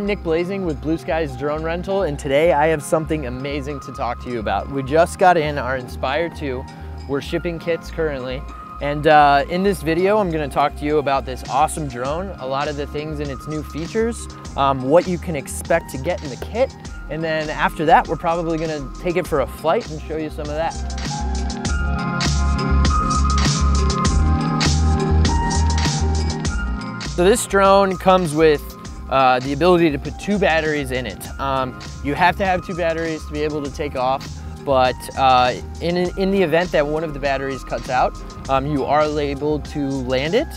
I'm Nick Blazing with Blue Skies Drone Rental, and today I have something amazing to talk to you about. We just got in our Inspire 2. We're shipping kits currently, and uh, in this video, I'm gonna talk to you about this awesome drone, a lot of the things in its new features, um, what you can expect to get in the kit, and then after that, we're probably gonna take it for a flight and show you some of that. So this drone comes with uh, the ability to put two batteries in it. Um, you have to have two batteries to be able to take off, but uh, in, in the event that one of the batteries cuts out, um, you are able to land it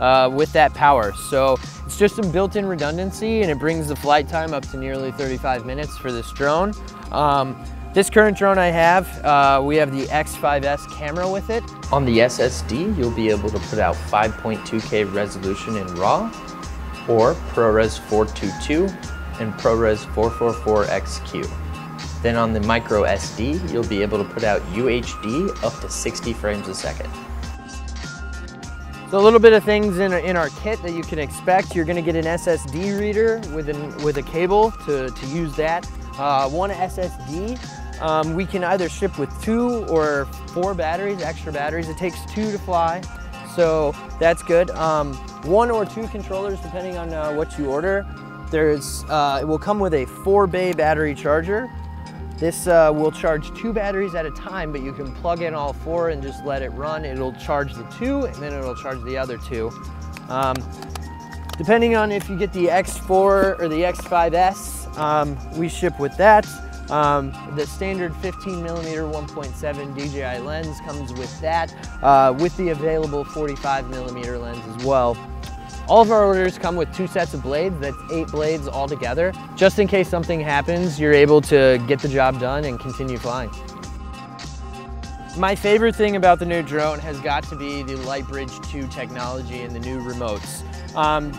uh, with that power. So it's just some built-in redundancy and it brings the flight time up to nearly 35 minutes for this drone. Um, this current drone I have, uh, we have the X5S camera with it. On the SSD, you'll be able to put out 5.2K resolution in RAW or ProRes 422 and ProRes 444XQ. Then on the micro SD, you'll be able to put out UHD up to 60 frames a second. So a little bit of things in, in our kit that you can expect. You're gonna get an SSD reader with, an, with a cable to, to use that. Uh, one SSD, um, we can either ship with two or four batteries, extra batteries. It takes two to fly, so that's good. Um, one or two controllers depending on uh, what you order. There's, uh, it will come with a four bay battery charger. This uh, will charge two batteries at a time, but you can plug in all four and just let it run. It'll charge the two and then it'll charge the other two. Um, depending on if you get the X4 or the X5S, um, we ship with that. Um, the standard 15 millimeter 1.7 DJI lens comes with that, uh, with the available 45 millimeter lens as well. All of our orders come with two sets of blades, that's eight blades all together. Just in case something happens, you're able to get the job done and continue flying. My favorite thing about the new drone has got to be the Lightbridge 2 technology and the new remotes. Um,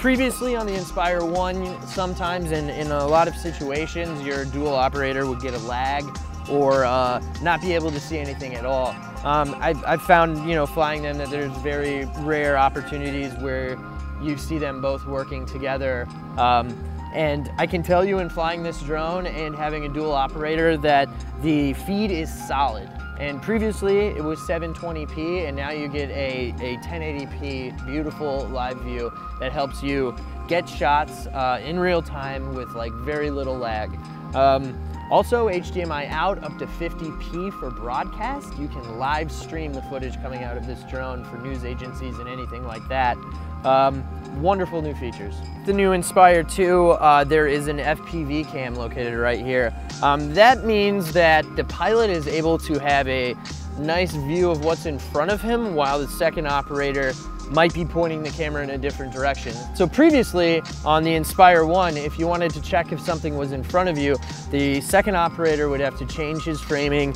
Previously on the Inspire 1, sometimes in, in a lot of situations, your dual operator would get a lag or uh, not be able to see anything at all. Um, I've, I've, found, you know, flying them that there's very rare opportunities where you see them both working together. Um, and I can tell you in flying this drone and having a dual operator that the feed is solid. And previously it was 720p and now you get a, a 1080p beautiful live view that helps you get shots uh, in real time with like very little lag. Um, also HDMI out up to 50p for broadcast. You can live stream the footage coming out of this drone for news agencies and anything like that. Um, wonderful new features. The new Inspire 2, uh, there is an FPV cam located right here. Um, that means that the pilot is able to have a nice view of what's in front of him while the second operator might be pointing the camera in a different direction. So previously on the Inspire 1, if you wanted to check if something was in front of you, the second operator would have to change his framing,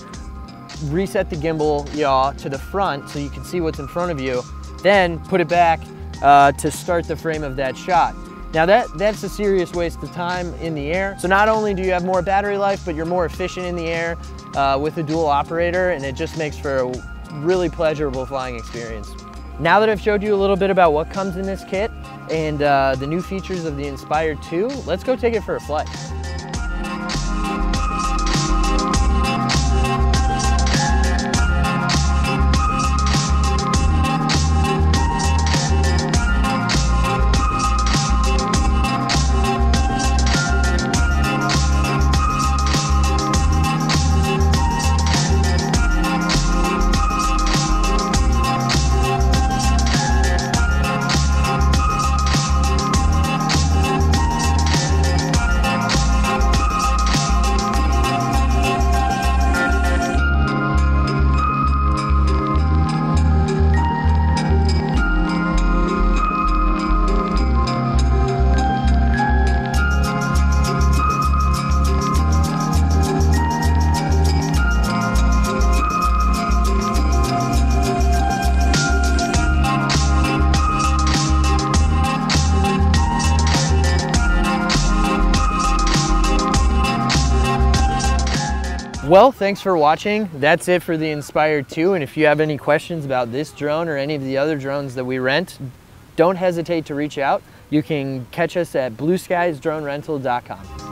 reset the gimbal yaw to the front so you can see what's in front of you, then put it back uh, to start the frame of that shot. Now that, that's a serious waste of time in the air. So not only do you have more battery life, but you're more efficient in the air uh, with a dual operator and it just makes for a really pleasurable flying experience. Now that I've showed you a little bit about what comes in this kit and uh, the new features of the Inspire 2, let's go take it for a flight. Well, thanks for watching. That's it for the Inspire 2. And if you have any questions about this drone or any of the other drones that we rent, don't hesitate to reach out. You can catch us at blueskiesdronerental.com.